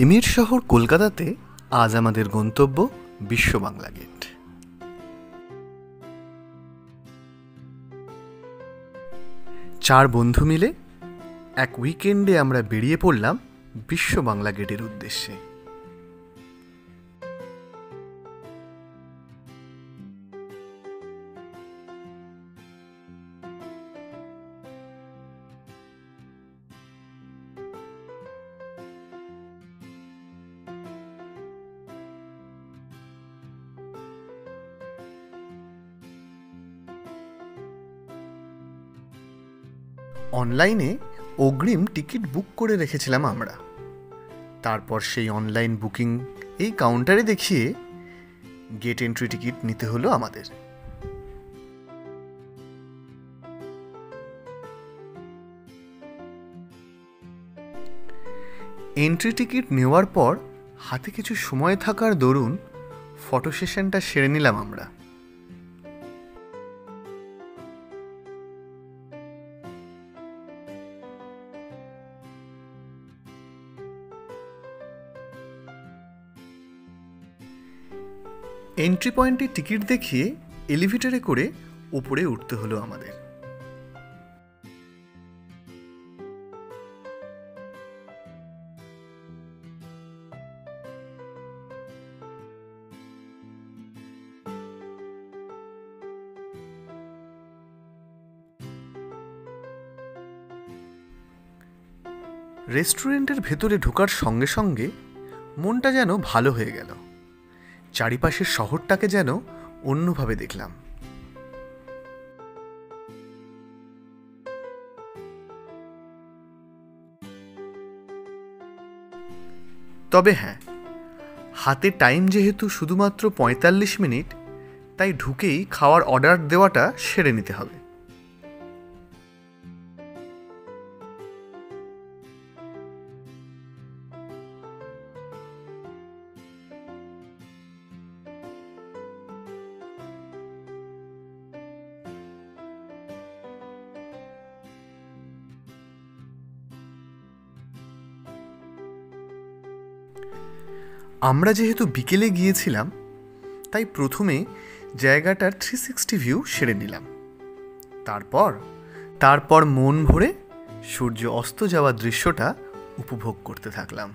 প্রেমের শহর কলকাতাতে আজ আমাদের গন্তব্য বিশ্ব বাংলা গেট। চার বন্ধু মিলে এক উইকেন্ডে আমরা বেরিয়ে পড়লাম বিশ্ব বাংলা গেটের উদ্দেশ্যে। অনলাইনে অগ্রিম টিকিট বুক করে রেখেছিলাম আমরা। তারপর সেই অনলাইন বুকিং এই কাউন্টারে দেখিয়ে গেট এন্ট্রি টিকিট নিতে হলো আমাদের। এন্ট্রি টিকিট নেওয়ার পর হাতে কিছু সময় থাকার দরুন ফটো সেশনটা সেরে নিলাম আমরা। এন্ট্রি পয়েন্টে টিকিট দেখিয়ে এলিভেটরে করে উপরে উঠতে হলো আমাদের। রেস্টুরেন্টের ভেতরে ঢোকার সঙ্গে সঙ্গে মনটা যেন ভালো হয়ে গেল। চারিপাশের শহরটাকে যেন অন্যভাবে দেখলাম। তবে হ্যাঁ হাতে টাইম যেহেতু শুধুমাত্র পঁয়তাল্লিশ মিনিট, তাই ঢুকেই খাওয়ার অর্ডার দেওয়াটা সেরে নিতে হবে। আমরা যেহেতু বিকেলে গিয়েছিলাম, তাই প্রথমে জায়গাটার থ্রি সিক্সটি ভিউ সেরে নিলাম। তারপর তারপর মন ভরে সূর্য অস্ত যাওয়ার দৃশ্যটা উপভোগ করতে থাকলাম।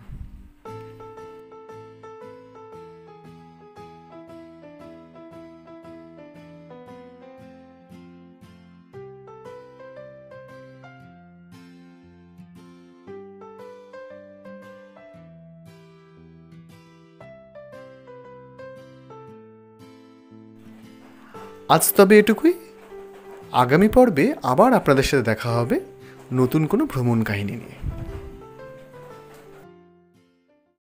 আজ তবে এটুকুই। আগামী পর্বে আবার আপনাদের সাথে দেখা হবে নতুন কোনো ভ্রমণ কাহিনী নিয়ে।